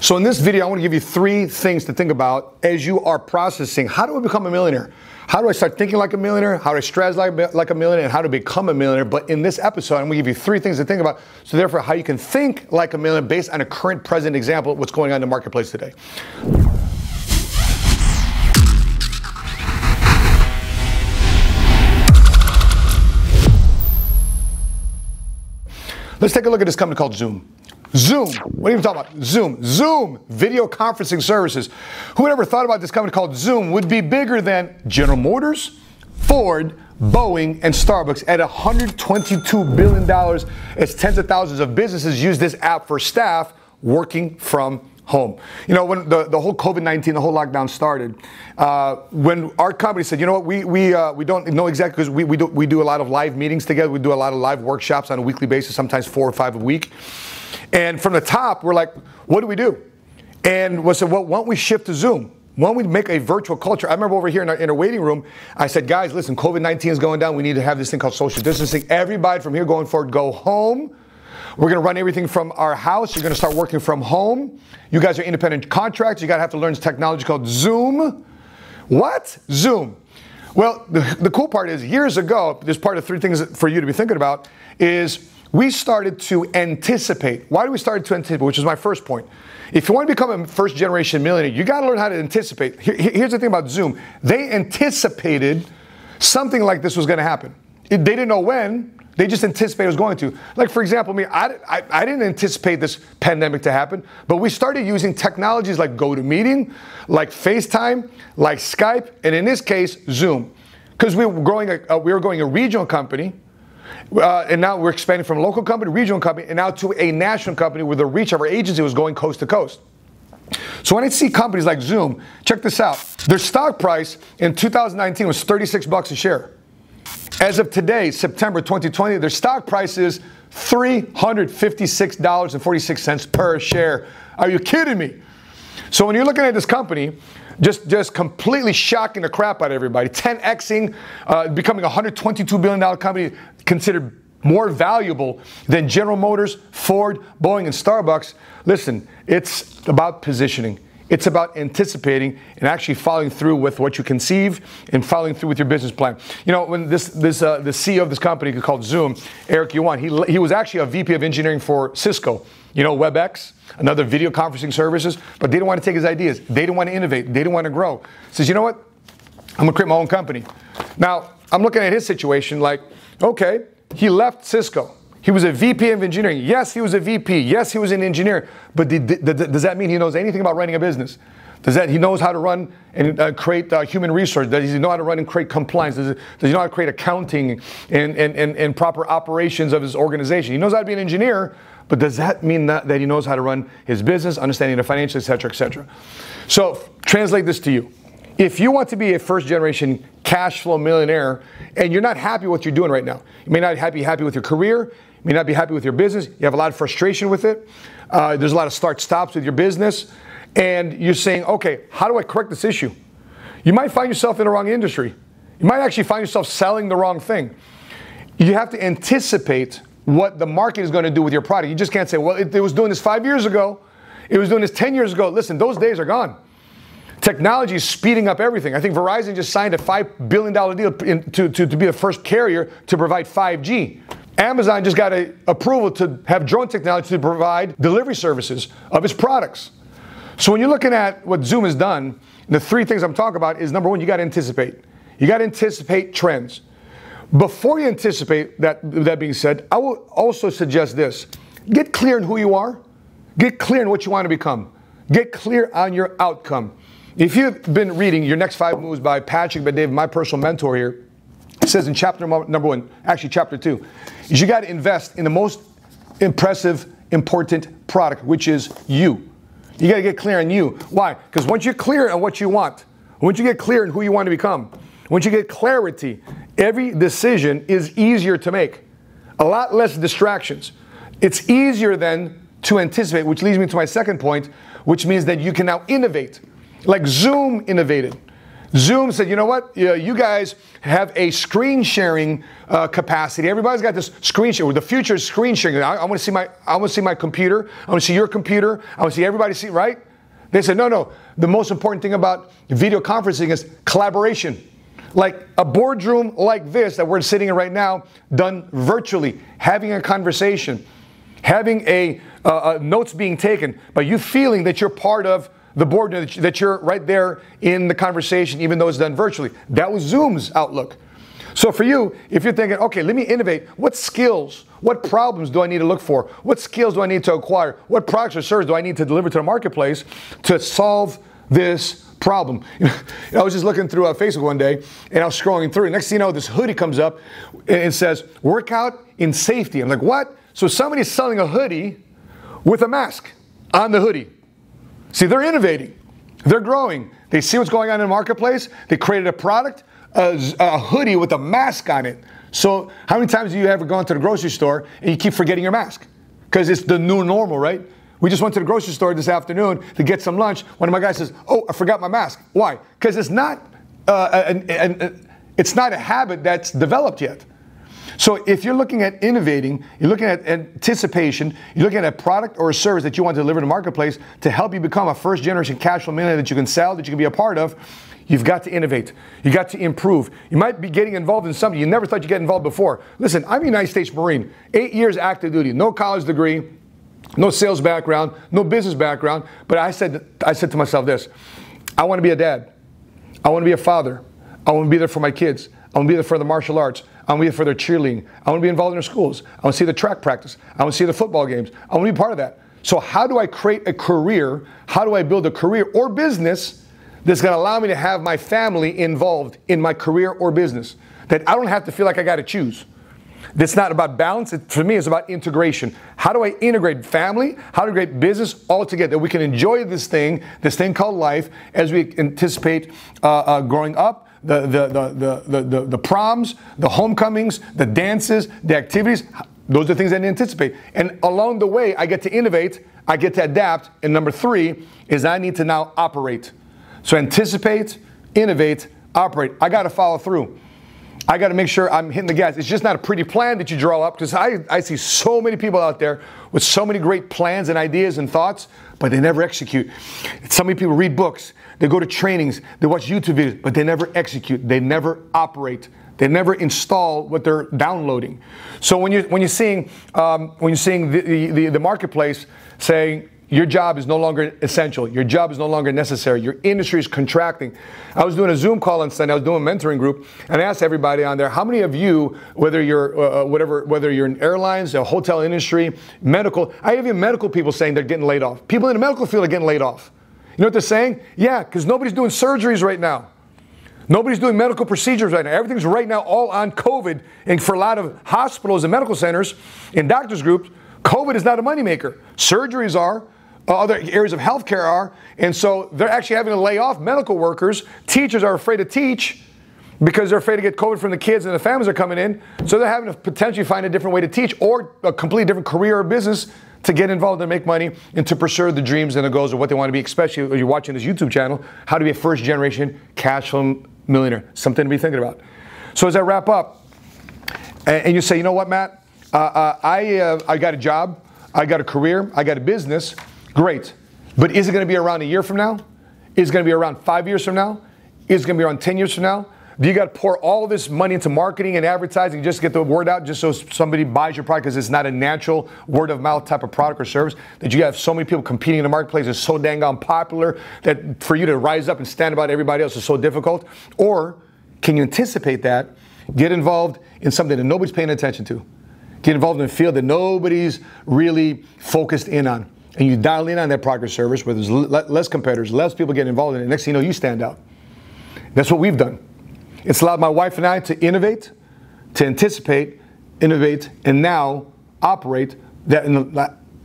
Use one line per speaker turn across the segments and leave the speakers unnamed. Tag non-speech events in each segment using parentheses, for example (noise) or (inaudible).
So in this video, I want to give you three things to think about as you are processing how do I become a millionaire? How do I start thinking like a millionaire? How do I strategize like, like a millionaire? And how to become a millionaire? But in this episode, I'm going to give you three things to think about. So therefore, how you can think like a millionaire based on a current present example of what's going on in the marketplace today. Let's take a look at this company called Zoom. Zoom. What are you talking about? Zoom. Zoom. Video conferencing services. Who would ever thought about this company called Zoom would be bigger than General Motors, Ford, Boeing, and Starbucks at $122 billion as tens of thousands of businesses use this app for staff working from home. You know, when the, the whole COVID 19, the whole lockdown started, uh, when our company said, you know what, we, we, uh, we don't know exactly because we, we, do, we do a lot of live meetings together, we do a lot of live workshops on a weekly basis, sometimes four or five a week. And from the top, we're like, what do we do? And we said, well, why don't we shift to Zoom? Why don't we make a virtual culture? I remember over here in our, in our waiting room, I said, guys, listen, COVID 19 is going down. We need to have this thing called social distancing. Everybody from here going forward, go home we're going to run everything from our house. You're going to start working from home. You guys are independent contractors. You got to have to learn this technology called Zoom. What? Zoom. Well, the, the cool part is years ago, there's part of three things for you to be thinking about is we started to anticipate. Why do we start to anticipate? Which is my first point. If you want to become a first generation millionaire, you got to learn how to anticipate. Here, here's the thing about Zoom. They anticipated something like this was going to happen. They didn't know when, they just anticipated it was going to. Like, for example, me, I, I, I, didn't anticipate this pandemic to happen, but we started using technologies like GoToMeeting, like FaceTime, like Skype, and in this case, Zoom. Because we were growing a, uh, we were growing a regional company, uh, and now we're expanding from a local company, regional company, and now to a national company where the reach of our agency was going coast to coast. So when I see companies like Zoom, check this out. Their stock price in 2019 was 36 bucks a share. As of today, September 2020, their stock price is $356.46 per share. Are you kidding me? So when you're looking at this company, just, just completely shocking the crap out of everybody, 10xing, uh, becoming a $122 billion company, considered more valuable than General Motors, Ford, Boeing, and Starbucks. Listen, it's about positioning. It's about anticipating and actually following through with what you conceive and following through with your business plan. You know, when this this uh, the CEO of this company called Zoom, Eric Yuan, he he was actually a VP of engineering for Cisco. You know, WebEx, another video conferencing services, but they didn't want to take his ideas. They didn't want to innovate. They didn't want to grow. Says, you know what? I'm gonna create my own company. Now, I'm looking at his situation like, okay, he left Cisco. He was a VP of engineering. Yes, he was a VP. Yes, he was an engineer. But does that mean he knows anything about running a business? Does that he knows how to run and uh, create uh, human resource? Does he know how to run and create compliance? Does, does he know how to create accounting and, and, and, and proper operations of his organization? He knows how to be an engineer, but does that mean that, that he knows how to run his business, understanding the financials, et cetera, et cetera? So translate this to you. If you want to be a first generation cash flow millionaire and you're not happy with what you're doing right now, you may not be happy, with your career, you may not be happy with your business. You have a lot of frustration with it. Uh, there's a lot of start stops with your business. And you're saying, okay, how do I correct this issue? You might find yourself in the wrong industry. You might actually find yourself selling the wrong thing. You have to anticipate what the market is going to do with your product. You just can't say, well, it, it was doing this five years ago. It was doing this 10 years ago. Listen, those days are gone. Technology is speeding up everything. I think Verizon just signed a $5 billion deal in, to, to, to be the first carrier to provide 5G. Amazon just got a approval to have drone technology to provide delivery services of its products. So when you're looking at what Zoom has done, the three things I'm talking about is number one, you got to anticipate. You got to anticipate trends. Before you anticipate that, that being said, I will also suggest this: get clear in who you are, get clear in what you want to become, get clear on your outcome. If you've been reading your next five moves by Patrick Bet-David, my personal mentor here, it says in chapter number one, actually chapter two, is you got to invest in the most impressive, important product, which is you. You got to get clear on you. Why? Because once you're clear on what you want, once you get clear on who you want to become, once you get clarity, every decision is easier to make. A lot less distractions. It's easier then to anticipate, which leads me to my second point, which means that you can now innovate. Like Zoom innovated. Zoom said, you know what? You guys have a screen sharing uh, capacity. Everybody's got this screen share. The future is screen sharing. I, I want to see my, I want to see my computer. I want to see your computer. I want to see everybody see, right? They said, no, no. The most important thing about video conferencing is collaboration. Like a boardroom like this that we're sitting in right now, done virtually, having a conversation, having a uh, uh, notes being taken, but you feeling that you're part of the board that you're right there in the conversation, even though it's done virtually. That was Zoom's outlook. So for you, if you're thinking, okay, let me innovate, what skills, what problems do I need to look for? What skills do I need to acquire? What products or services do I need to deliver to the marketplace to solve this problem? (laughs) I was just looking through uh, Facebook one day and I was scrolling through. Next thing you know, this hoodie comes up and it says, workout in safety. I'm like, what? So somebody's selling a hoodie with a mask on the hoodie. See, they're innovating, they're growing. They see what's going on in the marketplace. They created a product, a, a hoodie with a mask on it. So, how many times have you ever gone to the grocery store and you keep forgetting your mask? Because it's the new normal, right? We just went to the grocery store this afternoon to get some lunch. One of my guys says, "Oh, I forgot my mask." Why? Because it's not, uh, an, an, an, it's not a habit that's developed yet. So if you're looking at innovating, you're looking at anticipation, you're looking at a product or a service that you want to deliver to the marketplace to help you become a first generation cash flow millionaire that you can sell, that you can be a part of, You've got to innovate. You got to improve. You might be getting involved in something you never thought you'd get involved before. Listen, I'm a United States Marine, eight years active duty, no college degree, no sales background, no business background. But I said, I said to myself this: I want to be a dad. I want to be a father. I want to be there for my kids. I want to be there for the martial arts. I want to be there for their cheerleading. I want to be involved in their schools. I want to see the track practice. I want to see the football games. I want to be part of that. So, how do I create a career? How do I build a career or business that's going to allow me to have my family involved in my career or business? That I don't have to feel like I got to choose. It's not about balance. It, for me, it's about integration. How do I integrate family? How to integrate business all together? We can enjoy this thing, this thing called life, as we anticipate uh, uh, growing up the, the, the, the, the, the proms, the homecomings, the dances, the activities. Those are things I anticipate. And along the way, I get to innovate, I get to adapt. And number three is I need to now operate. So anticipate, innovate, operate. I got to follow through. I got to make sure I'm hitting the gas. It's just not a pretty plan that you draw up because I, I see so many people out there with so many great plans and ideas and thoughts, but they never execute. So many people read books, they go to trainings, they watch YouTube videos, but they never execute. They never operate. They never install what they're downloading. So when you're when you're seeing um, when you're seeing the, the, the marketplace saying your job is no longer essential. Your job is no longer necessary. Your industry is contracting. I was doing a Zoom call on Sunday. I was doing a mentoring group, and I asked everybody on there, how many of you, whether you're uh, uh whatever, whether you're in airlines, the hotel industry, medical, I have even medical people saying they're getting laid off. People in the medical field are getting laid off. You know what they're saying? Yeah, because nobody's doing surgeries right now. Nobody's doing medical procedures right now. Everything's right now all on COVID. And for a lot of hospitals and medical centers and doctors groups, COVID is not a moneymaker. Surgeries are, other areas of healthcare are. And so they're actually having to lay off medical workers. Teachers are afraid to teach because they're afraid to get COVID from the kids and the families are coming in. So they're having to potentially find a different way to teach or a completely different career or business to get involved and make money and to pursue the dreams and the goals of what they want to be, especially when you're watching this YouTube channel, how to be a first generation cash flow millionaire. Something to be thinking about. So as I wrap up, and you say, you know what, Matt? Uh, uh, I, uh, I got a job, I got a career, I got a business. Great. But is it going to be around a year from now? Is it going to be around five years from now? Is it going to be around 10 years from now? Do you got to pour all this money into marketing and advertising just to get the word out, just so somebody buys your product because it's not a natural word of mouth type of product or service? That you have so many people competing in the marketplace is so dang unpopular that for you to rise up and stand about everybody else is so difficult? Or can you anticipate that? Get involved in something that nobody's paying attention to. Get involved in a field that nobody's really focused in on. And you dial in on that product service where there's less competitors, less people get involved in it. Next thing you know, you stand out. That's what we've done. It's allowed my wife and I to innovate, to anticipate, innovate, and now operate that in the,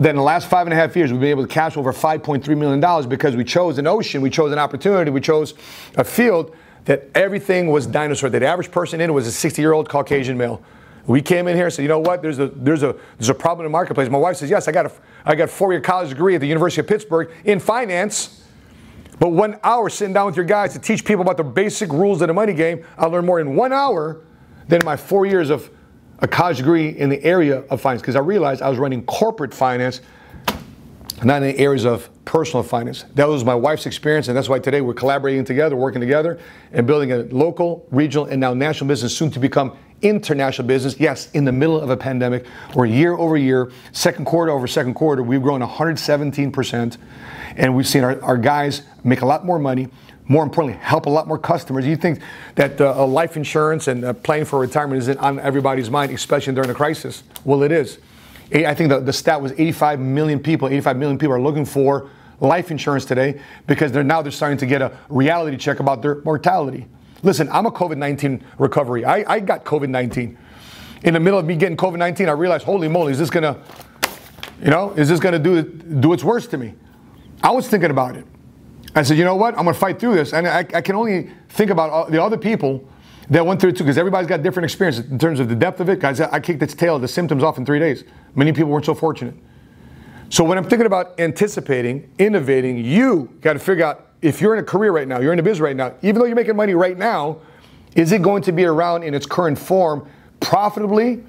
that in the last five and a half years, we've been able to cash over $5.3 million because we chose an ocean, we chose an opportunity, we chose a field that everything was dinosaur. That the average person in it was a 60 year old Caucasian male. We came in here and said, you know what, there's a, there's a, there's a problem in the marketplace. My wife says, yes, I got a, I got a four year college degree at the University of Pittsburgh in finance But one hour sitting down with your guys to teach people about the basic rules of the money game, I learned more in one hour than my four years of a college degree in the area of finance because I realized I was running corporate finance, not in the areas of personal finance. That was my wife's experience, and that's why today we're collaborating together, working together, and building a local, regional, and now national business soon to become international business. Yes, in the middle of a pandemic, where year over year, second quarter over second quarter, we've grown 117%, and we've seen our, our guys make a lot more money. More importantly, help a lot more customers. You think that uh, life insurance and uh, planning for retirement isn't on everybody's mind, especially during a crisis? Well, it is. I think the, the stat was 85 million people. 85 million people are looking for life insurance today because they're now they're starting to get a reality check about their mortality. Listen, I'm a COVID 19 recovery. I, I got COVID 19. In the middle of me getting COVID 19, I realized, holy moly, is this gonna, you know, is this gonna do do its worst to me? I was thinking about it. I said, you know what? I'm gonna fight through this, and I, I can only think about the other people that went through it too, because everybody's got different experiences in terms of the depth of it. Guys, I kicked its tail, the symptoms off in three days. Many people weren't so fortunate. So when I'm thinking about anticipating, innovating, you got to figure out if you're in a career right now, you're in a business right now, even though you're making money right now, is it going to be around in its current form profitably?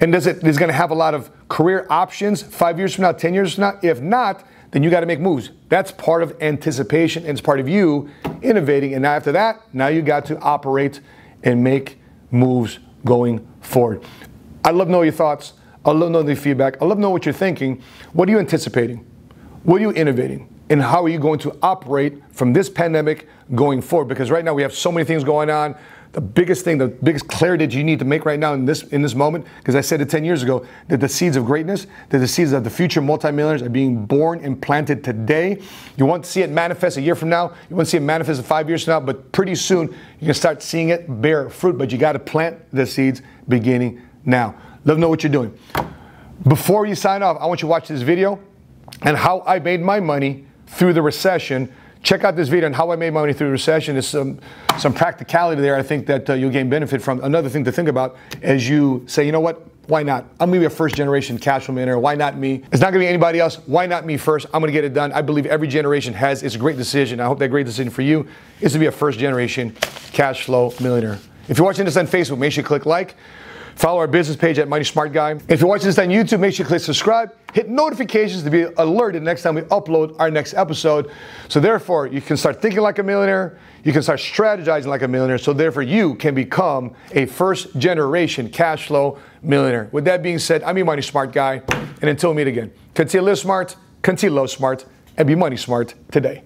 And does it is going to have a lot of career options five years from now, 10 years from now? If not, then you got to make moves. That's part of anticipation and it's part of you innovating. And now after that, now you got to operate and make moves going forward. I love know your thoughts. I love know the feedback. I love know what you're thinking. What are you anticipating? What are you innovating? And how are you going to operate from this pandemic going forward? Because right now we have so many things going on. The biggest thing, the biggest clarity that you need to make right now in this in this moment, because I said it 10 years ago, that the seeds of greatness, that the seeds of the future multimillionaires are being born and planted today. You want to see it manifest a year from now, you want to see it manifest in five years from now, but pretty soon you can start seeing it bear fruit. But you got to plant the seeds beginning now. Let them know what you're doing. Before you sign off, I want you to watch this video and how I made my money through the recession. Check out this video on how I made money through the recession. There's some, some practicality there I think that uh, you'll gain benefit from. Another thing to think about as you say, you know what, why not? I'm gonna be a first generation cash flow millionaire. Why not me? It's not gonna be anybody else. Why not me first? I'm gonna get it done. I believe every generation has its a great decision. I hope that great decision for you is to be a first generation cash flow millionaire. If you're watching this on Facebook, make sure you click like. Follow our business page at Money Smart Guy. If you're watching this on YouTube, make sure you click subscribe, hit notifications to be alerted next time we upload our next episode. So therefore, you can start thinking like a millionaire, you can start strategizing like a millionaire, so therefore you can become a first generation cash flow millionaire. With that being said, I'm your Money Smart Guy, and until we meet again, continue to live smart, continue to love smart, and be money smart today.